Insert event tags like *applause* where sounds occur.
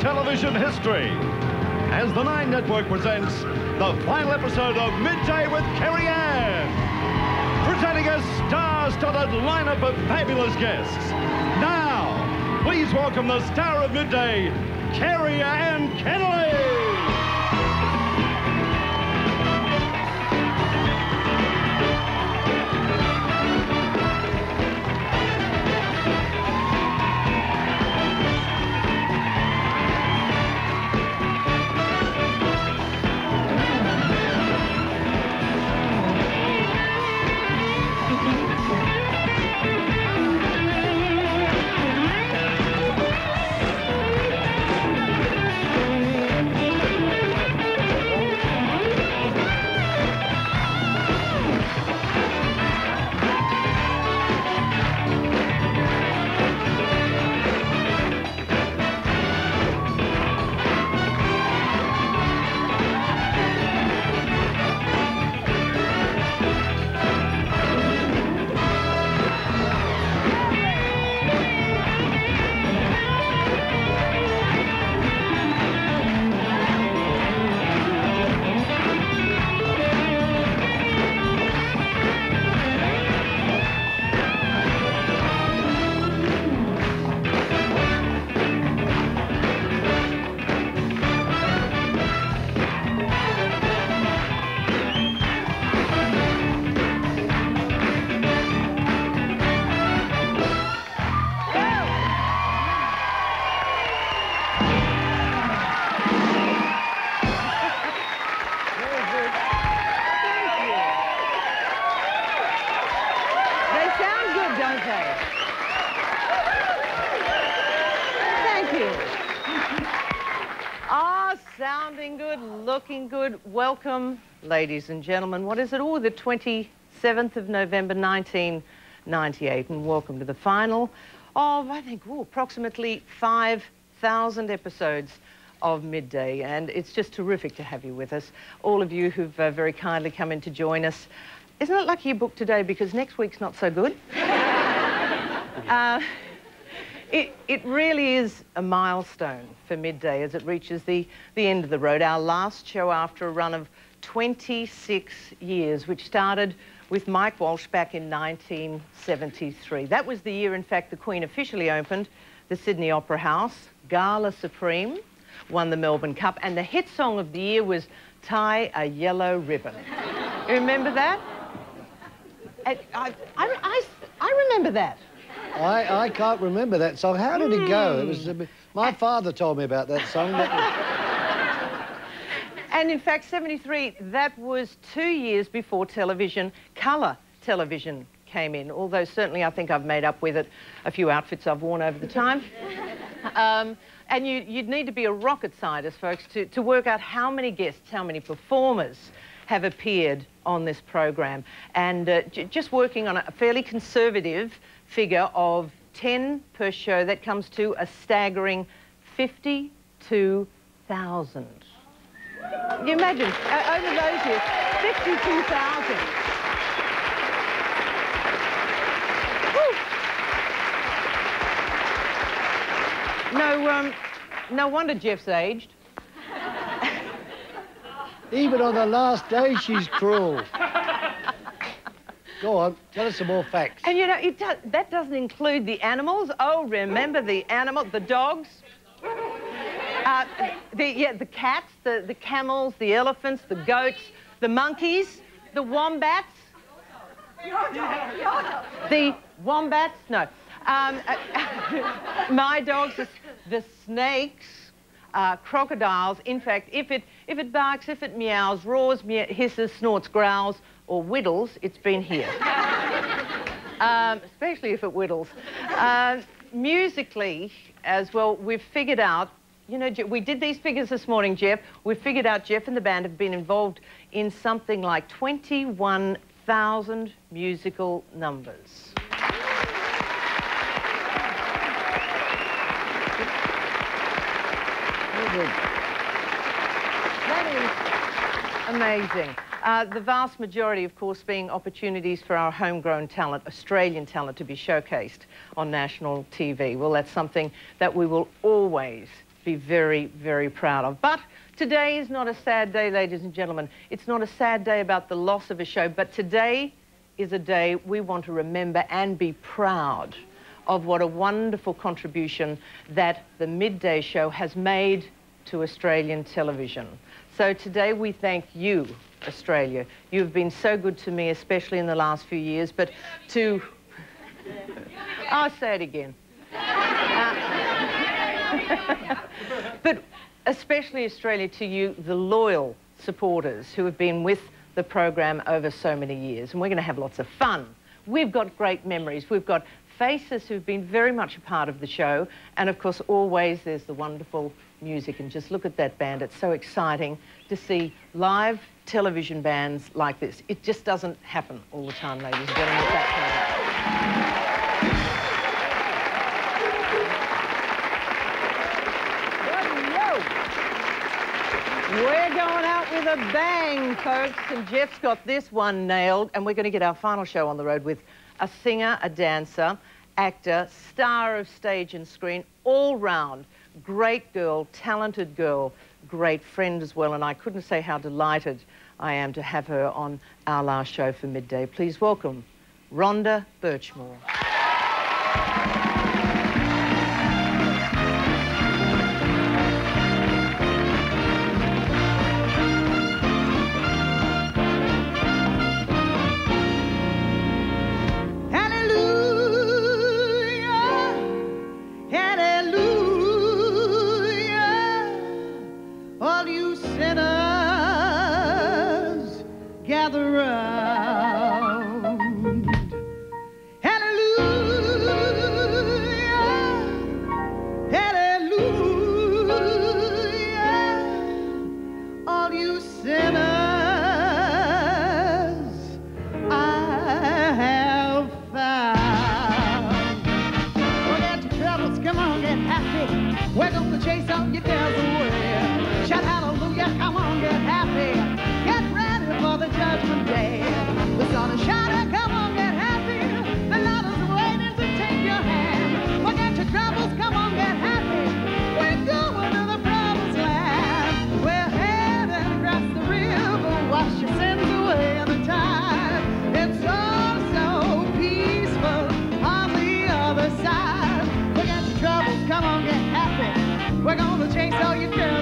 television history as the Nine Network presents the final episode of Midday with Kerri Anne. Presenting a star-studded lineup of fabulous guests. Now, please welcome the star of Midday, Kerri Anne Kennerley. Good. Thank you. *laughs* Ah, sounding good, looking good. Welcome, ladies and gentlemen. What is it? Oh, the 27th of November, 1998. And welcome to the final of, I think, ooh, approximately 5,000 episodes of Midday. And it's just terrific to have you with us. All of you who've uh, very kindly come in to join us. Isn't it lucky you booked today because next week's not so good? *laughs* uh, it, it really is a milestone for Midday as it reaches the, the end of the road. Our last show after a run of 26 years, which started with Mike Walsh back in 1973. That was the year, in fact, the Queen officially opened the Sydney Opera House. Gala Supreme won the Melbourne Cup, and the hit song of the year was Tie a Yellow Ribbon. you remember that? I, I, I, I, I remember that. I, I can't remember that song. How did it go? It was bit, my father told me about that song. That *laughs* And in fact, 73, that was two years before television, colour television came in, although certainly I think I've made up with it a few outfits I've worn over the time. *laughs* Um, and you, you'd need to be a rocket scientist, folks, to, to work out how many guests, how many performers have appeared on this program. And uh, just working on a fairly conservative figure of 10 per show, that comes to a staggering 52,000. You imagine, uh, over those years, 52,000. No, um, no wonder Geoff's aged. Even on the last day, she's cruel. Go on, tell us some more facts. And you know, it does, that doesn't include the animals. Oh, remember the animal, the dogs, uh, the yeah, the cats, the the camels, the elephants, the goats, the monkeys, the wombats. The wombats, no. Um, uh, *laughs* my dogs, the snakes, uh, crocodiles. In fact, if it if it barks, if it meows, roars, hisses, snorts, growls, or whittles, it's been here. *laughs* um, especially if it whittles. Uh, musically, as well, we've figured out. You know, we did these figures this morning, Geoff. We figured out Geoff and the band have been involved in something like 21,000 musical numbers. That is amazing. Uh, the vast majority, of course, being opportunities for our homegrown talent, Australian talent, to be showcased on national TV. Well, that's something that we will always be very, very proud of. But today is not a sad day, ladies and gentlemen. It's not a sad day about the loss of a show, but today is a day we want to remember and be proud of what a wonderful contribution that the midday show has made to Australian television. So today we thank you, Australia. You've been so good to me, especially in the last few years, but to... *laughs* I'll say it again. Uh, *laughs* but especially Australia to you, the loyal supporters who have been with the program over so many years. And we're going to have lots of fun. We've got great memories. We've got faces who've been very much a part of the show. And of course, always there's the wonderful music. And just look at that band. It's so exciting to see live television bands like this. It just doesn't happen all the time, ladies and gentlemen. We're going out with a bang, folks, and Geoff's got this one nailed, and we're going to get our final show on the road with a singer, a dancer, actor, star of stage and screen, all round, great girl, talented girl, great friend as well, and I couldn't say how delighted I am to have her on our last show for midday. Please welcome Rhonda Burchmore. We're gonna chase We're gonna change all your girls.